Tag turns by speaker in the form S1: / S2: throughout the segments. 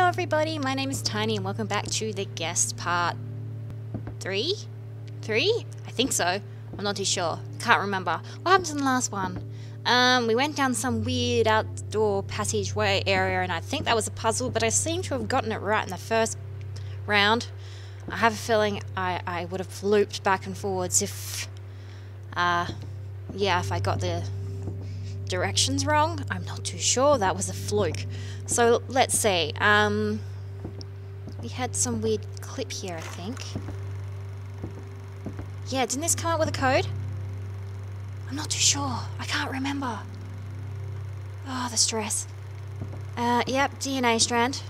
S1: Hello everybody, my name is Tiny and welcome back to the guest part 3? 3? I think so. I'm not too sure. Can't remember. What happened in the last one? Um, we went down some weird outdoor passageway area and I think that was a puzzle, but I seem to have gotten it right in the first round. I have a feeling I, I would have looped back and forwards if, uh, yeah, if I got the directions wrong. I'm not too sure. That was a fluke. So let's see. Um, we had some weird clip here, I think. Yeah, didn't this come out with a code? I'm not too sure. I can't remember. Oh, the stress. Uh, yep, DNA strand.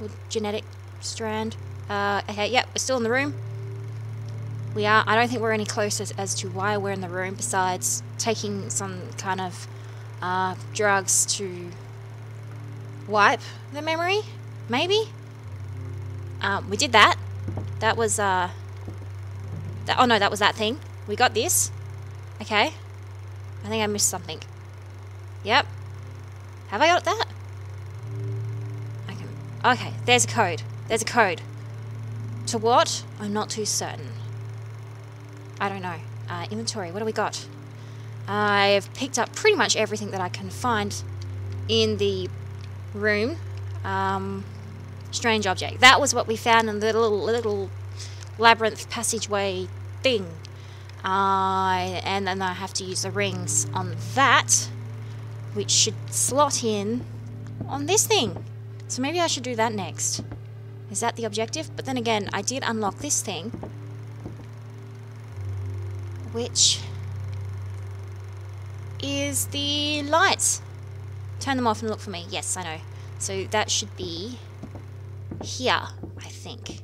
S1: Or genetic strand. Uh, okay, yep, we're still in the room. We are. I don't think we're any closer as, as to why we're in the room besides taking some kind of uh, drugs to wipe the memory, maybe? Um, we did that. That was, uh... That, oh no, that was that thing. We got this. Okay. I think I missed something. Yep. Have I got that? I can, okay, there's a code. There's a code. To what? I'm not too certain. I don't know. Uh, inventory, what do we got? I've picked up pretty much everything that I can find in the room. Um, strange object. That was what we found in the little, little labyrinth passageway thing. Uh, and then I have to use the rings on that, which should slot in on this thing. So maybe I should do that next. Is that the objective? But then again, I did unlock this thing, which is the lights. Turn them off and look for me. Yes, I know. So that should be here, I think.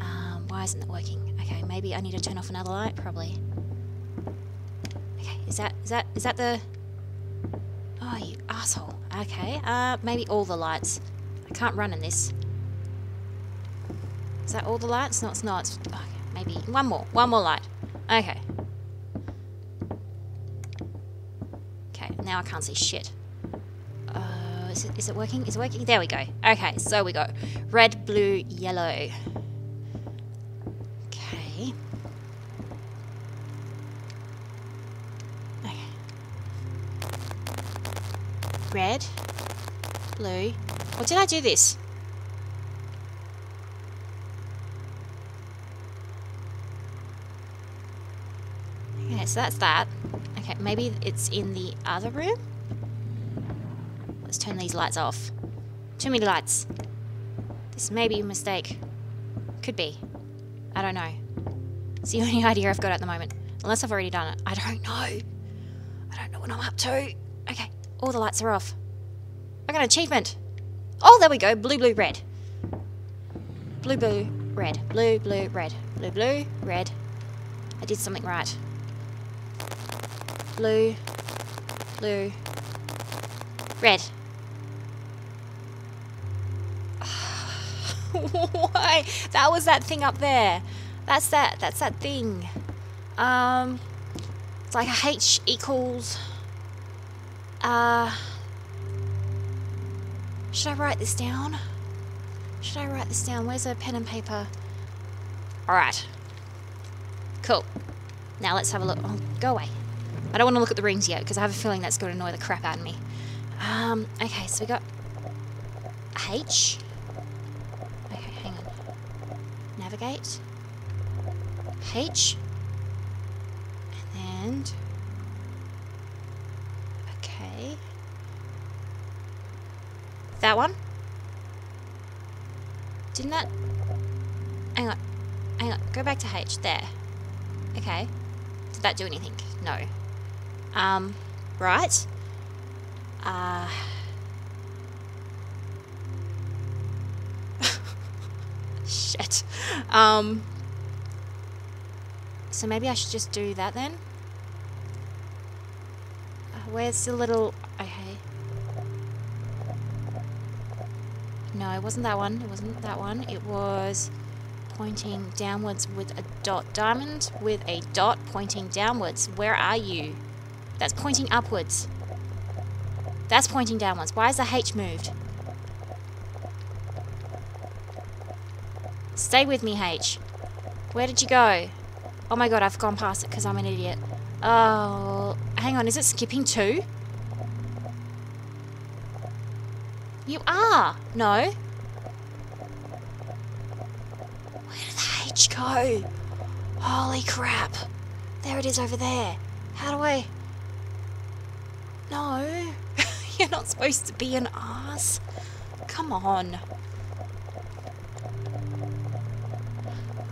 S1: Um, why isn't it working? Okay, maybe I need to turn off another light, probably. Okay, is that, is that, is that the... Oh, you asshole. Okay, uh, maybe all the lights. I can't run in this. Is that all the lights? No, it's not. Okay, maybe one more. One more light. Okay. Now I can't see shit. Uh, is it, is it working? Is it working? There we go. Okay, so we go red, blue, yellow. Okay. Okay. Red, blue. What did I do this? Okay, so that's that. Okay, maybe it's in the other room? Let's turn these lights off. Too many lights. This may be a mistake. Could be. I don't know. It's the only idea I've got at the moment. Unless I've already done it. I don't know. I don't know what I'm up to. Okay, all the lights are off. I got an achievement. Oh, there we go. Blue, blue, red. Blue, blue, red. Blue, blue, red. Blue, blue, red. I did something right. Blue, blue, red. Why? That was that thing up there. That's that. That's that thing. Um, it's like a H equals. Uh, should I write this down? Should I write this down? Where's a pen and paper? Alright. Cool. Now let's have a look. Oh, go away. I don't want to look at the rings yet because I have a feeling that's going to annoy the crap out of me. Um, okay, so we got H. Okay, hang on. Navigate. H. And then... Okay. That one? Didn't that... Hang on. Hang on. Go back to H. There. Okay. Did that do anything? No. Um, right. Uh... Shit. Um... So maybe I should just do that then? Uh, where's the little... Okay. No, it wasn't that one. It wasn't that one. It was pointing downwards with a dot. Diamond with a dot pointing downwards. Where are you? That's pointing upwards. That's pointing downwards. Why is the H moved? Stay with me, H. Where did you go? Oh my god, I've gone past it because I'm an idiot. Oh, hang on, is it skipping too? You are! No. Where did the H go? Holy crap. There it is over there. How do I... No. You're not supposed to be an ass. Come on.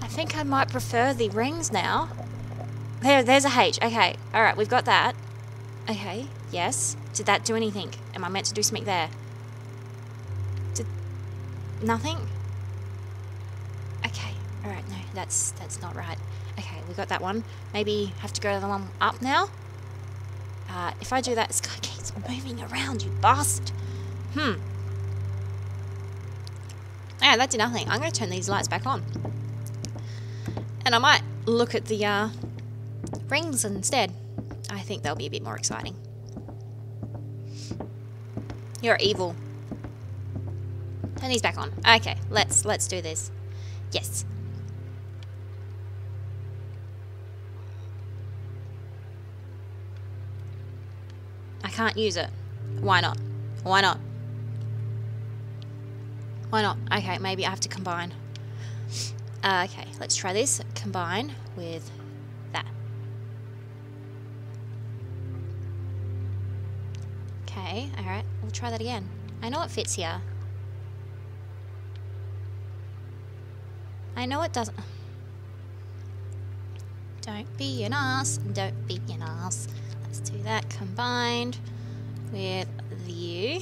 S1: I think I might prefer the rings now. There, there's a H. Okay, alright, we've got that. Okay, yes. Did that do anything? Am I meant to do something there? Did... Nothing? Okay, alright, no, that's that's not right. Okay, we got that one. Maybe have to go to the one up now? Uh, if I do that, guy keeps moving around, you bastard. Hmm. Yeah, that did nothing. I'm going to turn these lights back on. And I might look at the uh, rings instead. I think they'll be a bit more exciting. You're evil. Turn these back on. Okay, let's let's do this. Yes. Can't use it. Why not? Why not? Why not? Okay, maybe I have to combine. Uh, okay, let's try this. Combine with that. Okay, alright. We'll try that again. I know it fits here. I know it doesn't. Don't be an ass. Don't be an ass. Let's do that combined with the U.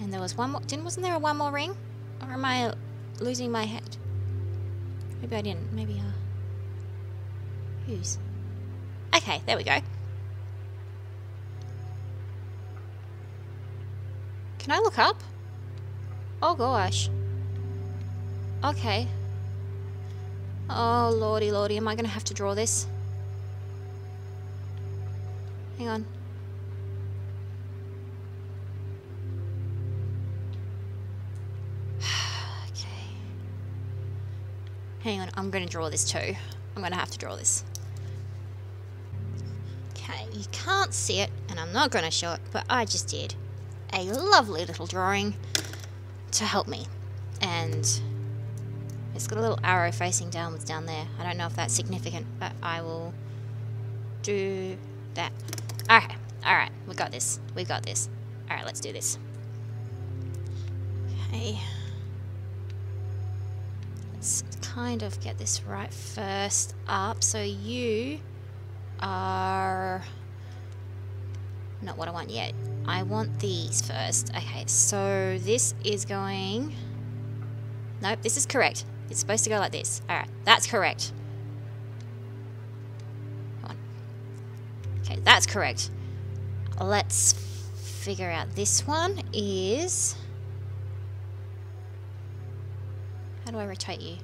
S1: And there was one more. Didn't wasn't there a one more ring? Or am I losing my head? Maybe I didn't. Maybe uh. Whose? Okay, there we go. Can I look up? Oh gosh. Okay. Oh lordy lordy, am I gonna have to draw this? Hang on. okay. Hang on, I'm going to draw this too. I'm going to have to draw this. Okay, you can't see it, and I'm not going to show it, but I just did a lovely little drawing to help me. And it's got a little arrow facing downwards down there. I don't know if that's significant, but I will do that. Okay, alright, we got this. We got this. Alright, let's do this. Okay. Let's kind of get this right first up. So you are not what I want yet. I want these first. Okay, so this is going... Nope, this is correct. It's supposed to go like this. Alright, that's correct. Okay, that's correct. Let's figure out this one is... How do I rotate you?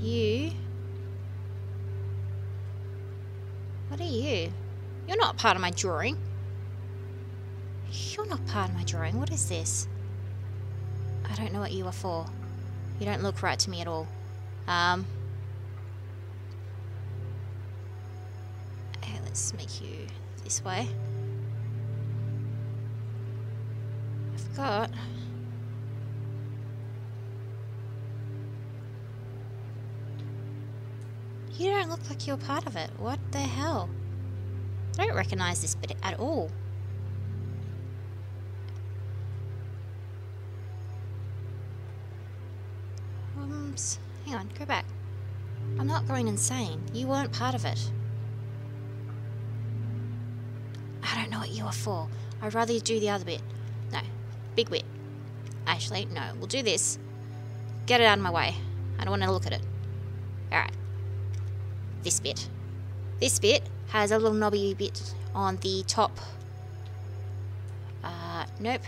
S1: You... What are you? You're not part of my drawing. You're not part of my drawing. What is this? I don't know what you are for. You don't look right to me at all. Um, okay, let's make you this way. I forgot. You don't look like you're part of it. What the hell? I don't recognize this bit at all. Hang on, go back. I'm not going insane. You weren't part of it. I don't know what you are for. I'd rather you do the other bit. No. Big bit. Actually, no. We'll do this. Get it out of my way. I don't want to look at it. Alright. This bit. This bit has a little knobby bit on the top. Uh, nope.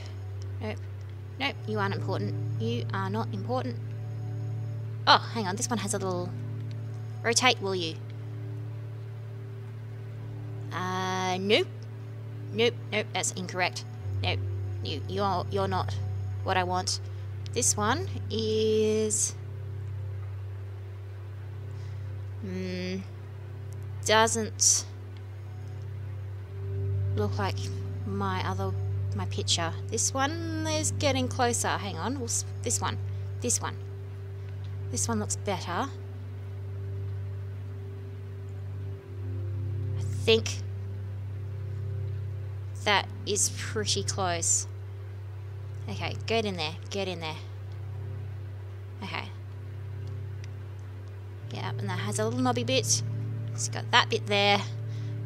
S1: Nope. Nope. You aren't important. You are not important. Oh, hang on. This one has a little... Rotate, will you? Uh, nope. nope, nope, that's incorrect. Nope, you, you're, you're not what I want. This one is... Hmm, doesn't look like my other, my picture. This one is getting closer. Hang on, we'll, this one, this one. This one looks better. I think that is pretty close. Okay, get in there, get in there. Okay. Yeah, and that has a little knobby bit. It's got that bit there.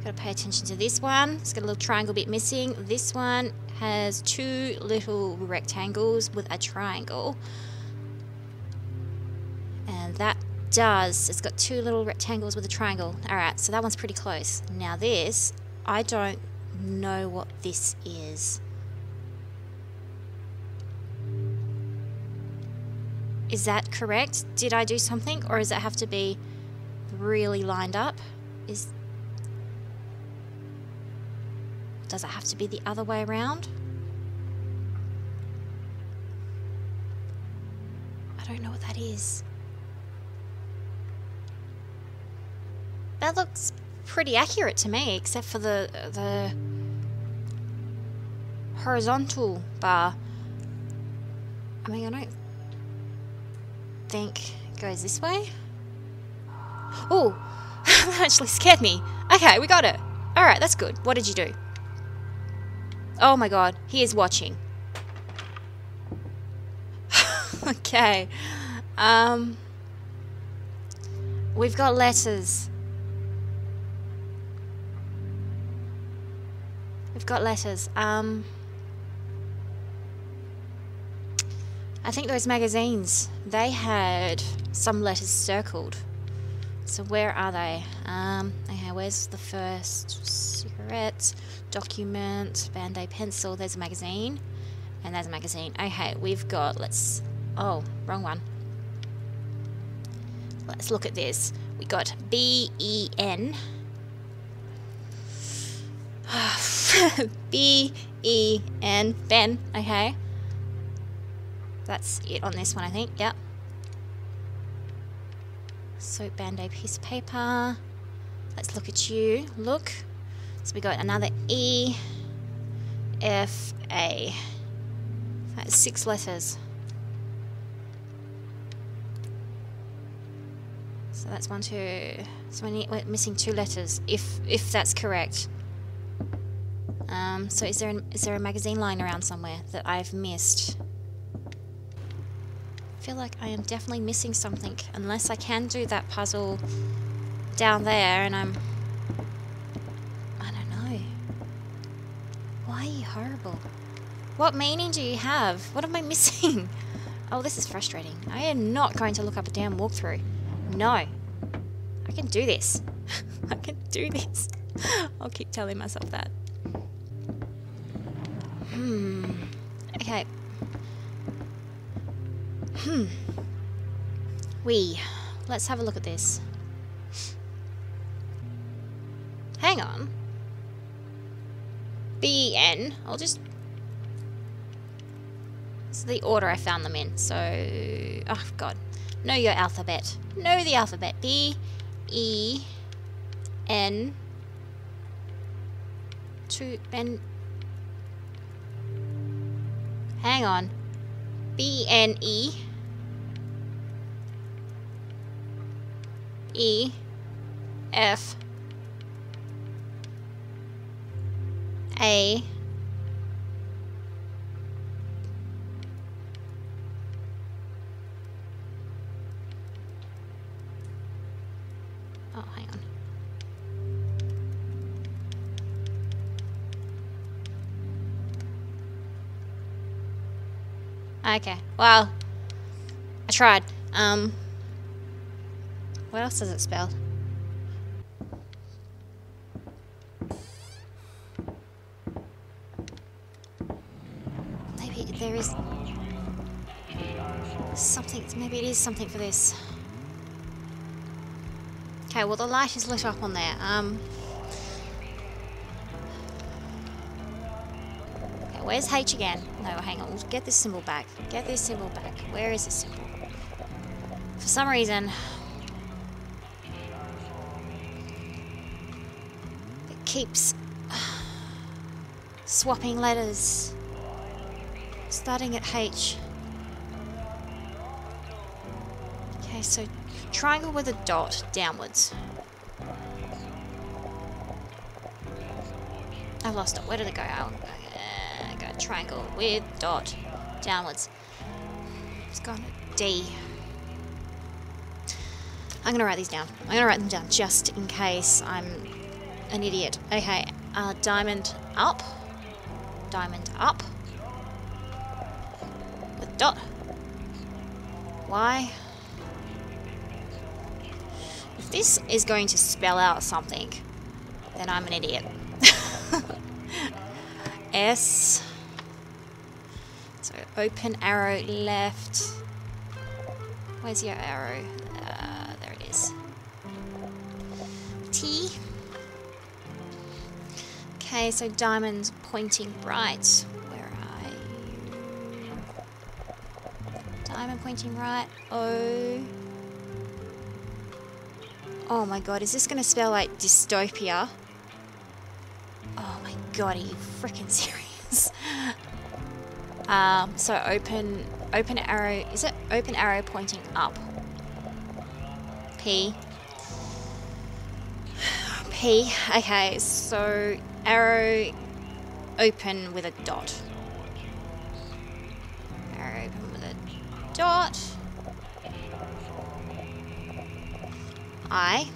S1: Got to pay attention to this one. It's got a little triangle bit missing. This one has two little rectangles with a triangle. That does, it's got two little rectangles with a triangle. Alright, so that one's pretty close. Now this, I don't know what this is. Is that correct? Did I do something or does it have to be really lined up? Is Does it have to be the other way around? I don't know what that is. Looks pretty accurate to me, except for the the horizontal bar. I mean, I don't think it goes this way. Oh, that actually scared me. Okay, we got it. Alright, that's good. What did you do? Oh my god, he is watching. okay. Um, we've got letters. We've got letters. Um, I think those magazines, they had some letters circled. So where are they? Um, okay, where's the first cigarette, document, band-aid pencil, there's a magazine, and there's a magazine. Okay, we've got, let's, oh, wrong one. Let's look at this. We got B-E-N. B-E-N, Ben, okay. That's it on this one, I think. Yep. Soap band-aid piece of paper. Let's look at you. Look. So we got another E, F, A. That's six letters. So that's one, two. So we need, we're missing two letters, if if that's correct. Um, so is there an, is there a magazine lying around somewhere that I've missed? I feel like I am definitely missing something. Unless I can do that puzzle down there and I'm... I don't know. Why are you horrible? What meaning do you have? What am I missing? Oh, this is frustrating. I am not going to look up a damn walkthrough. No. I can do this. I can do this. I'll keep telling myself that. Hmm. Okay, Hmm. We. Let's have a look at this. Hang on. B-N. I'll just... Is the order I found them in, so... Oh, God. Know your alphabet. Know the alphabet. B, E, N, two, N... Hang on. B, N, E. E F A Okay, well, I tried. Um, what else does it spell? Maybe there is something, maybe it is something for this. Okay, well the light is lit up on there. Um, where's H again? No, hang on. We'll get this symbol back. Get this symbol back. Where is this symbol? For some reason... It keeps... swapping letters. Starting at H. Okay, so triangle with a dot downwards. I lost it. Where did it go? Triangle with dot downwards. It's gone to D. I'm gonna write these down. I'm gonna write them down just in case I'm an idiot. Okay, uh, diamond up. Diamond up. With dot. Y. If this is going to spell out something, then I'm an idiot. S. Open arrow left. Where's your arrow? Uh, there it is. T. Okay, so diamonds pointing right. Where are you? Diamond pointing right. O. Oh my god, is this to spell like dystopia? Oh my god, are you freaking serious? um, so open, open arrow, is it open arrow pointing up? P. P, okay, so arrow open with a dot. Arrow open with a dot. I.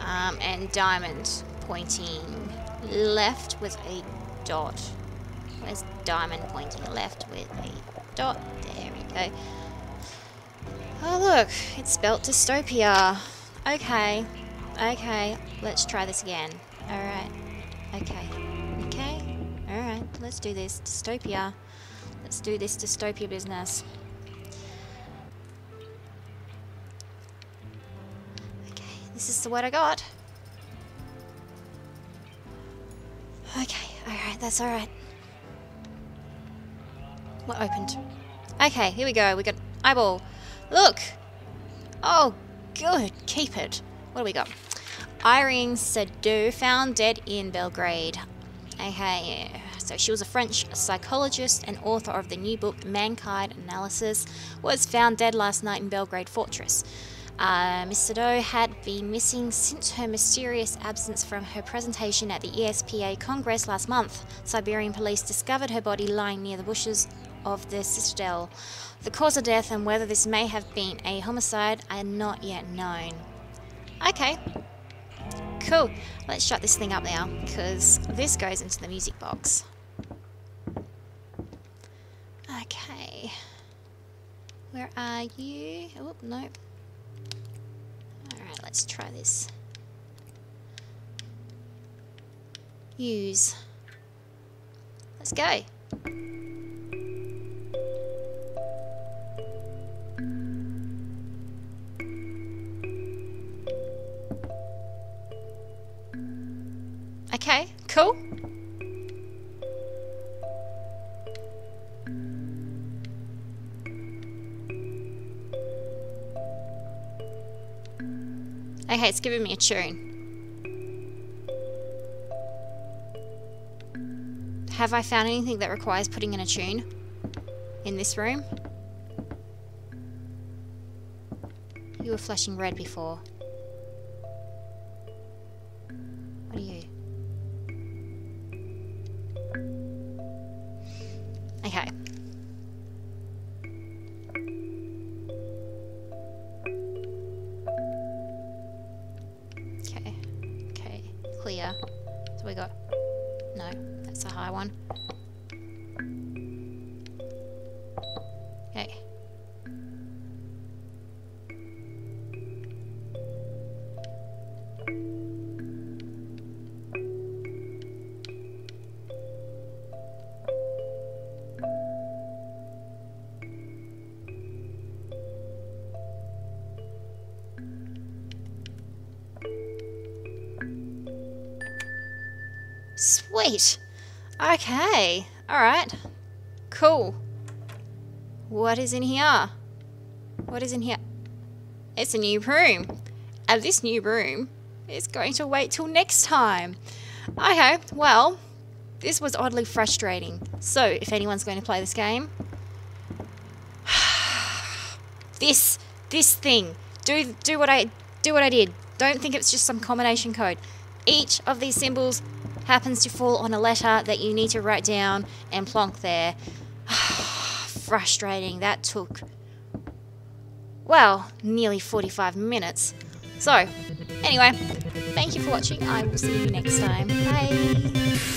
S1: Um, and diamond pointing left with a dot. Where's diamond pointing left with a dot? There we go. Oh look, it's spelt dystopia. Okay, okay, let's try this again. Alright, okay, okay, alright, let's do this. Dystopia. Let's do this dystopia business. Okay, this is the word I got. That's alright. What opened? Okay, here we go. We got eyeball. Look! Oh, good. Keep it. What do we got? Irene Sadu found dead in Belgrade. Okay, so she was a French psychologist and author of the new book Mankind Analysis, was found dead last night in Belgrade Fortress. Uh, Miss Sado had been missing since her mysterious absence from her presentation at the ESPA Congress last month. Serbian police discovered her body lying near the bushes of the citadel. The cause of death and whether this may have been a homicide are not yet known. Okay. Cool. Let's shut this thing up now, because this goes into the music box. Okay. Where are you? Oh, nope. Let's try this. Use. Let's go. Giving me a tune. Have I found anything that requires putting in a tune? In this room? You were flashing red before. Sweet. Okay. Alright. Cool. What is in here? What is in here? It's a new room. And this new room is going to wait till next time. Okay, well, this was oddly frustrating. So, if anyone's going to play this game, this this thing, do do what I do what I did. Don't think it's just some combination code. Each of these symbols happens to fall on a letter that you need to write down and plonk there. Frustrating. That took well, nearly 45 minutes. So, anyway, thank you for watching. I will see you next time. Bye.